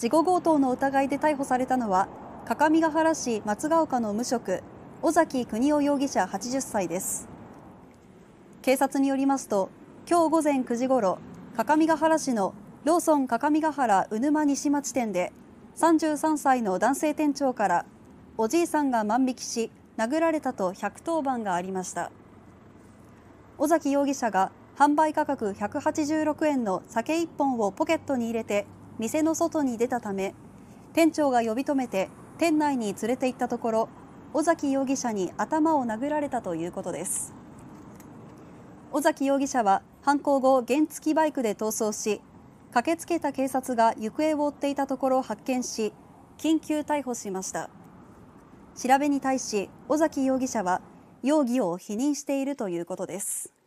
事故強盗の疑いで逮捕されたのは各務原市松ヶ丘の無職尾崎邦夫容疑者80歳です。警察によりますと今日午前9時ごろ各務原市のローソン各務原鵜沼西町店で33歳の男性店長からおじいさんが万引きし殴られたと110番がありました。尾崎容疑者が販売価格186円の酒1本をポケットに入れて店の外に出たため店長が呼び止めて店内に連れて行ったところ尾崎容疑者に頭を殴られたということです。尾崎容疑者は犯行後原付バイクで逃走し駆けつけた警察が行方を追っていたところを発見し緊急逮捕しました。調べに対し尾崎容疑者は容疑を否認しているということです。